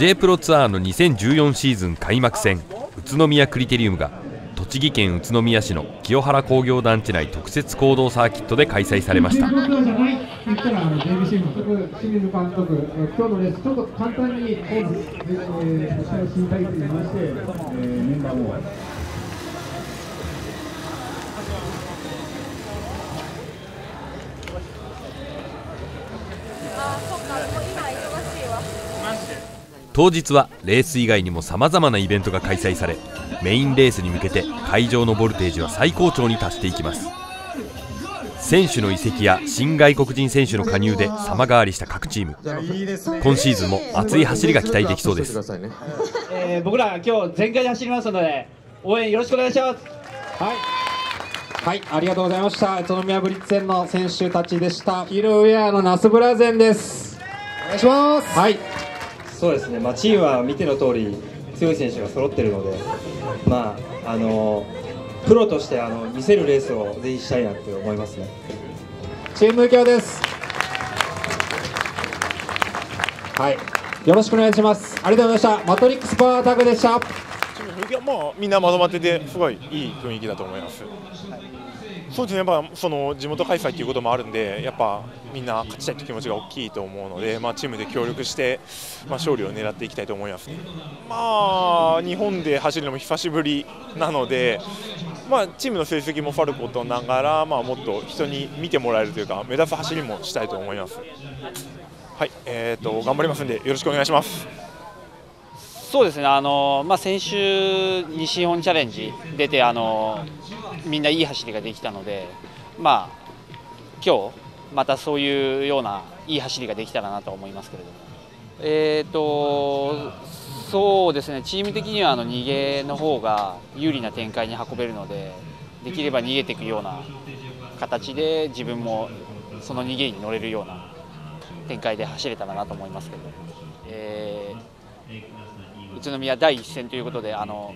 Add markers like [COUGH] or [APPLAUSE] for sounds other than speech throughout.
J プロツアーの2014シーズン開幕戦宇都宮クリテリウムが栃木県宇都宮市の清原工業団地内特設行動サーキットで開催されました。今日のレースちょっと簡単に、えー、審判員にまして、えー、メンバーを。当日はレース以外にもさまざまなイベントが開催されメインレースに向けて会場のボルテージは最高潮に達していきます選手の移籍や新外国人選手の加入で様変わりした各チーム今シーズンも熱い走りが期待できそうです、えー、僕ら今日全開で走りますので応援よろしくお願いしますはいはい、ありがとうございました。宇都宮ブリッツェンの選手たちでした。イルウェアのナスブラゼンです。お願いします。はい。そうですね。まあチームは見ての通り強い選手が揃ってるので、まああのプロとしてあの見せるレースをぜひしたいなって思いますね。チーム右京です。はい。よろしくお願いします。ありがとうございました。マトリックスパワーアタックでした。チーム右京もみんなまとまっててすごいいい雰囲気だと思います。そうですね、やっぱその地元開催ということもあるんで、やっぱみんな勝ちたいという気持ちが大きいと思うので、まあ、チームで協力して、まあ、勝利を狙っていきたいと思います、まあ、日本で走るのも久しぶりなので、まあ、チームの成績もファルコとながら、まあ、もっと人に見てもらえるというか、目立つ走りもしたいと思います。はい、えーと、頑張りますんで、よろしくお願いします。そうですね、あのまあ、先週、西日本チャレンジ出て、あのみんないい走りができたので、まあ今日またそういうようないい走りができたらなと思いますけれども、えーとそうですねチーム的にはあの逃げの方が有利な展開に運べるのでできれば逃げていくような形で自分もその逃げに乗れるような展開で走れたらなと思いますけど、えー、宇都宮第一戦ということであの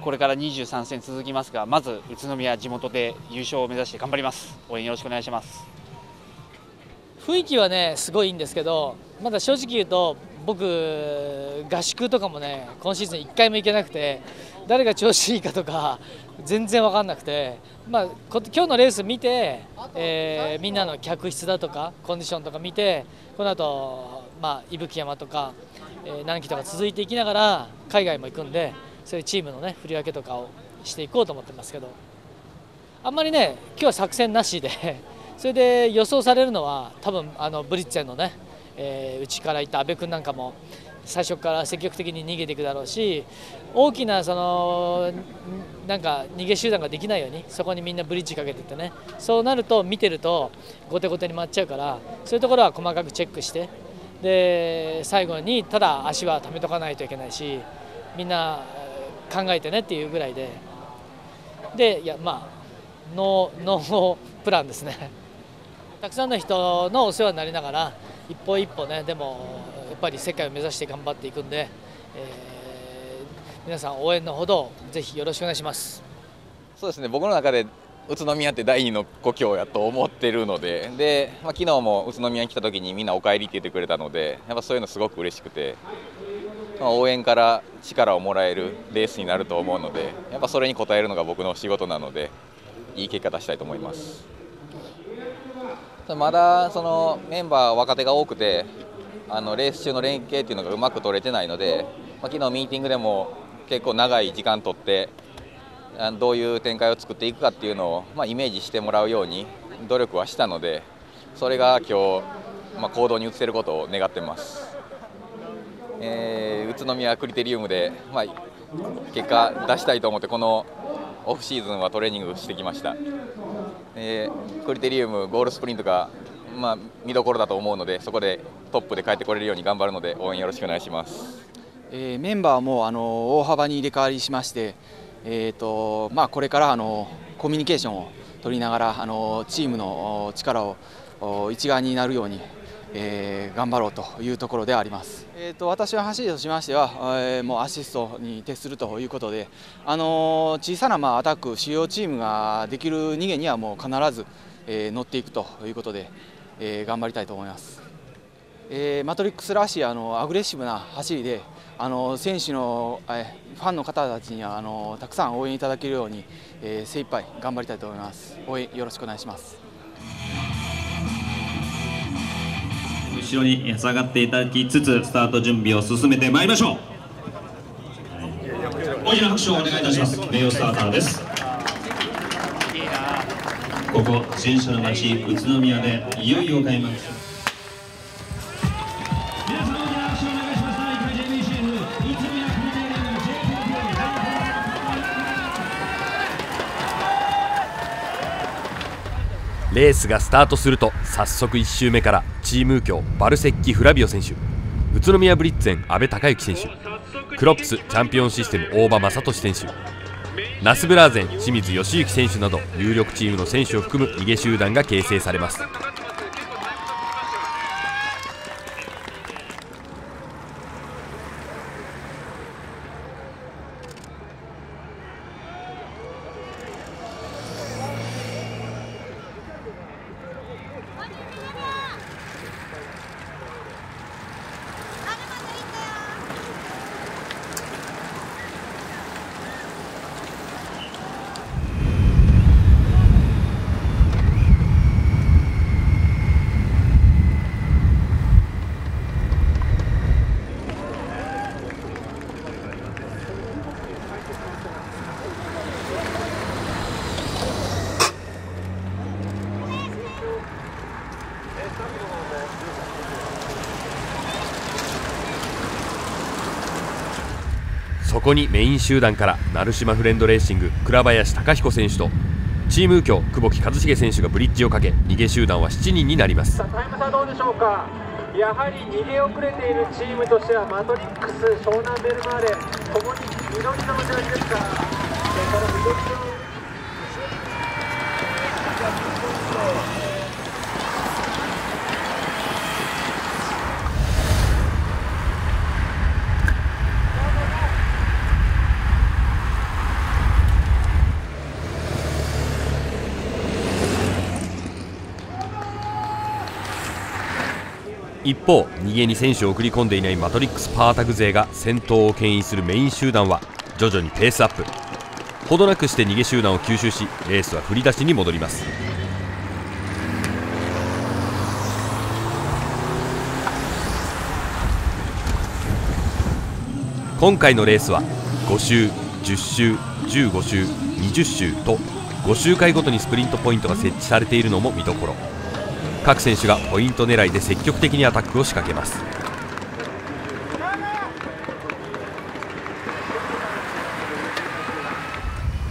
これから23戦続きますがまず宇都宮地元で優勝を目指して頑張ります。応援よろしくお願いします。雰囲気はねすごいいいんですけどまだ正直言うと僕合宿とかもね今シーズン1回も行けなくて誰が調子いいかとか全然分かんなくて、まあ、今日のレース見て、えー、みんなの客室だとかコンディションとか見てこの後、まあ伊吹山とか、えー、南紀とか続いていきながら海外も行くんでそういうチームのね振り分けとかをしていこうと思ってますけど。あんまりね今日は作戦なしで [LAUGHS] それで予想されるのは多分あのブリッツェンのね、えー、からいった阿部君なんかも最初から積極的に逃げていくだろうし大きなそのなんか逃げ集団ができないようにそこにみんなブリッジかけてってね。そうなると見てると後手後手に回っちゃうからそういうところは細かくチェックしてで最後にただ足は止めとかないといけないしみんな考えてねっていうぐらいで。でいやまあノーノープランですね。[LAUGHS] たくさんの人のお世話になりながら一歩一歩ねでもやっぱり世界を目指して頑張っていくんで、えー、皆さん応援のほどぜひよろしくお願いします。そうですね。僕の中で宇都宮って第二の故郷やと思ってるのでで、まあ、昨日も宇都宮に来た時にみんなお帰りって言ってくれたのでやっぱそういうのすごく嬉しくてま応援から力をもらえるレースになると思うのでやっぱそれに応えるのが僕の仕事なのでいい結果出したいと思います。まだそのメンバー若手が多くてあのレース中の連携っていうのがうまく取れてないので、まあ、昨日ミーティングでも結構長い時間取ってどういう展開を作っていくかっていうのを、まあ、イメージしてもらうように努力はしたのでそれが今日、まあ、行動に移せることを願ってます。えー、宇都宮クリテリウムで、まあ、結果出したいと思ってこのオフシーズンはトレーニングしてきました、えー、クリテリウムゴールスプリントが、まあ、見どころだと思うのでそこでトップで帰ってこれるように頑張るので応援よろしくお願いします、えー、メンバーもあの大幅に入れ替わりしまして、えーとまあ、これからあのコミュニケーションを取りながらあのチームの力を一丸になるようにえー、頑張ろうというところであります、えーと、私は走りとしましては、えー、もうアシストに徹するということで、あの、小さな、まあ、アタック主要チームができる逃げにはもう必ず、えー、乗っていくということで、えー、頑張りたいと思います、えー、マトリックスらしいあのアグレッシブな走りで、あの選手のえファンの方たちにはあのたくさん応援いただけるように、えー、精一杯頑張りたいと思います。応援よろしくお願いします。後ろに下がっていただきつつスタート準備を進めてまいりましょう。大きな拍手をお願いいたします。名誉スターターです。ここ戦車の町宇都宮でいよいよ開幕。しまレースがスタートすると早速1周目からチーム右京バルセッキ・フラビオ選手。宇都宮ブリッツェン阿部孝之選手。クロップスチャンピオンシステム大場正俊選手。ナスブラーゼン清水義行選手など有力チームの選手を含む逃げ集団が形成されます。そこにメイン集団から成島フレンドレーシング倉林貴彦選手とチーム右京久保木一茂選手がブリッジをかけ逃げ集団は7人になります。タイム差どうでしょうか？やはり逃げ遅れているチームとしてはマトリックス湘南ベルマーレともに緑のジャージですか？ら一方逃げに選手を送り込んでいないマトリックスパータグ勢が先頭を牽引するメイン集団は徐々にペースアップ。ほどなくして逃げ集団を吸収しレースは振り出しに戻ります。今回のレースは5周10周15周20周と5周回ごとにスプリントポイントが設置されているのも見どころ。各選手がポイント狙いで積極的にアタックを仕掛けます。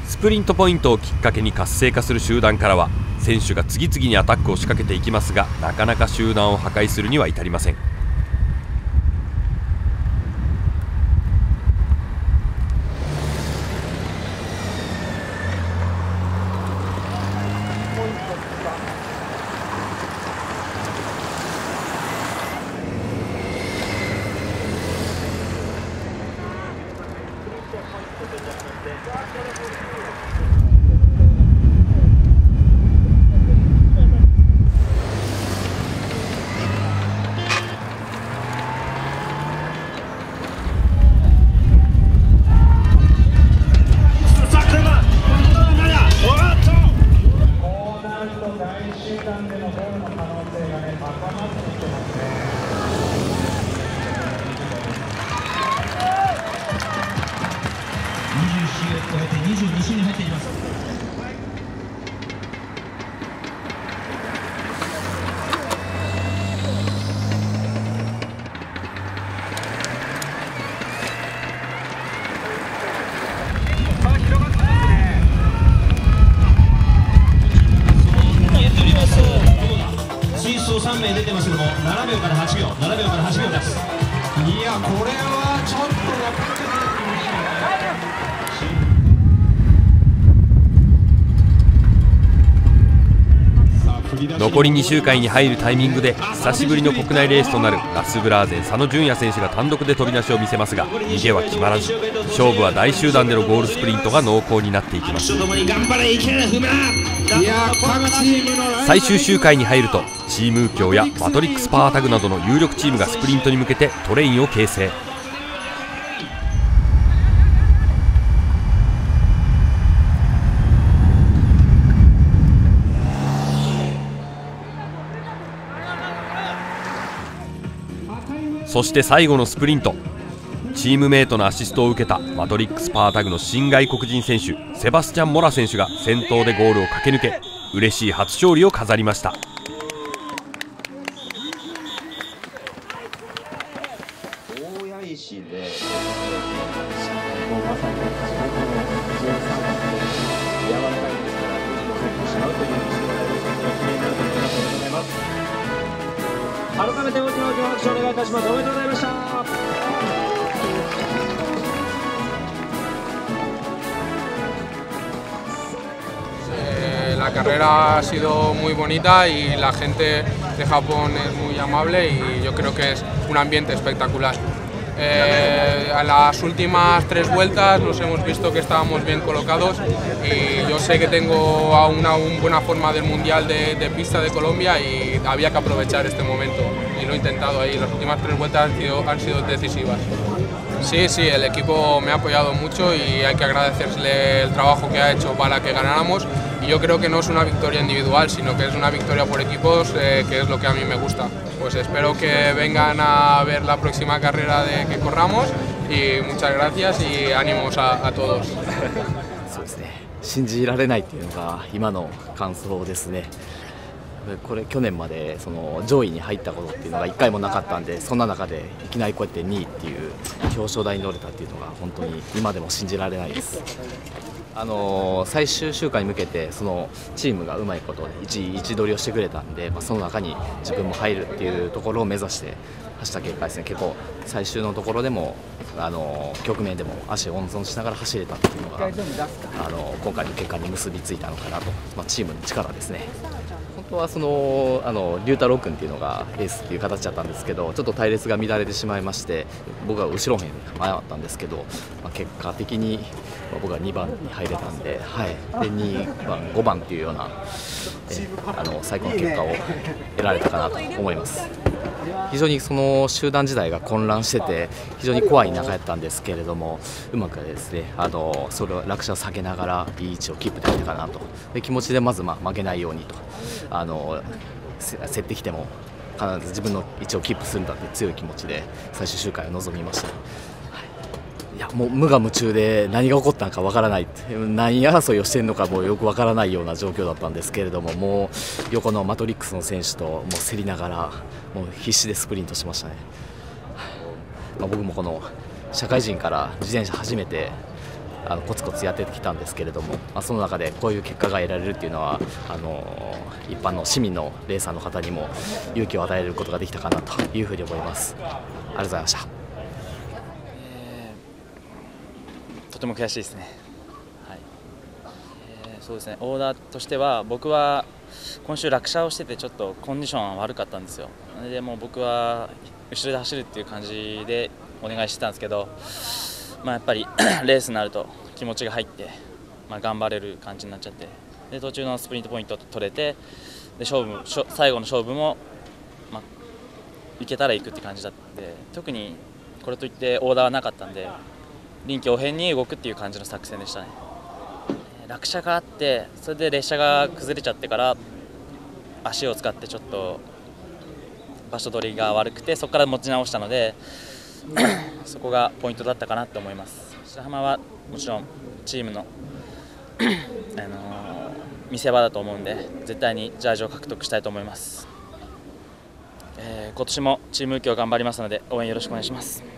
スプリントポイントをきっかけに活性化する集団からは選手が次々にアタックを仕掛けていきますがなかなか集団を破壊するには至りません。水素3名出てますけども7秒から8秒7秒から8秒です。いやこれはちょっと残り2周回に入るタイミングで久しぶりの国内レースとなるラスブラーゼン佐野純也選手が単独で飛び出しを見せますが逃げは決まらず勝負は大集団でのゴールスプリントが濃厚になっていきます。最終周回に入るとチーム右京やマトリックスパワータグなどの有力チームがスプリントに向けてトレインを形成。そして最後のスプリント。チームメイトのアシストを受けたマトリックスパータグの新外国人選手セバスチャン・モラ選手が先頭でゴールを駆け抜け嬉しい初勝利を飾りました。La carrera ha sido muy bonita y la gente de Japón es muy amable y yo creo que es un ambiente espectacular. Eh, a las últimas tres vueltas nos hemos visto que estábamos bien colocados y yo sé que tengo a una, una buena forma del Mundial de, de, pista de Colombia y había que aprovechar este momento y lo he intentado ahí. Las últimas tres vueltas han sido, han sido decisivas. Sí, sí, el equipo me ha apoyado mucho y hay que agradecerle el trabajo que ha hecho para que ganáramos. Y yo creo que no es una victoria individual, sino que es una victoria por equipos, eh, que es lo que a mí me gusta. Pues espero que vengan a ver la próxima carrera de que corramos y muchas gracias y ánimos a, a todos. [LAUGHS] そうですね信じられないっていうのが今の感想ですね。 これ去年までその上位に入ったことっていうのが1回もなかったんでそんな中でいきなりこうやって2位っていう表彰台に乗れたっていうのが本当に今でも信じられないです。あの最終週間に向けてそのチームがうまいことで一位位置取りをしてくれたんで、まあ、その中に自分も入るっていうところを目指して走った結果ですね結構最終のところでもあの局面でも足を温存しながら走れたっていうのがあの今回の結果に結びついたのかなと、まあ、チームの力ですね。当はそのあの龍太郎君っていうのがエースっていう形だったんですけどちょっと隊列が乱れてしまいまして僕は後ろ辺に回ったんですけど、まあ、結果的にま僕は2番に入れたんで,、はい、で2番5番っていうようなえあの最高の結果を得られたかなと思います。非常にその集団時代が混乱してて非常に怖い中やったんですけれどもうまくですねあのそれを落車を避けながらいい位置をキープできたかなとで気持ちでまずま負けないようにとあの競ってきても必ず自分の位置をキープするんだって強い気持ちで最終周回を臨みました。いやもう無我夢中で何が起こったのかわからない何争いをしているのかもよくわからないような状況だったんですけれどももう横のマトリックスの選手ともう競りながらもう必死でスプリントしましたね、まあ、僕もこの社会人から自転車初めてあのコツコツやってきたんですけれども、まあ、その中でこういう結果が得られるっていうのはあの一般の市民のレーサーの方にも勇気を与えることができたかなというふうに思います。ありがとうございました。とても悔しいですね、はい。えー、そうですね。オーダーとしては僕は今週落車をしててちょっとコンディションは悪かったんですよ。でも僕は後ろで走るっていう感じでお願いしてたんですけど、まあ、やっぱり [CLEARS THROAT] レースになると気持ちが入って、まあ、頑張れる感じになっちゃって。で途中のスプリントポイント取れてで勝負最後の勝負も、まあ、いけたら行くって感じだったんで特にこれといってオーダーはなかったんで臨機応変に動くっていう感じの作戦でしたね。落車があってそれで列車が崩れちゃってから足を使ってちょっと場所取りが悪くてそこから持ち直したので [CLEARS THROAT] そこがポイントだったかなと思います。白浜はもちろんチームの [CLEARS THROAT] あのー、見せ場だと思うんで絶対にジャージを獲得したいと思います、えー、今年もチーム右京頑張りますので応援よろしくお願いします。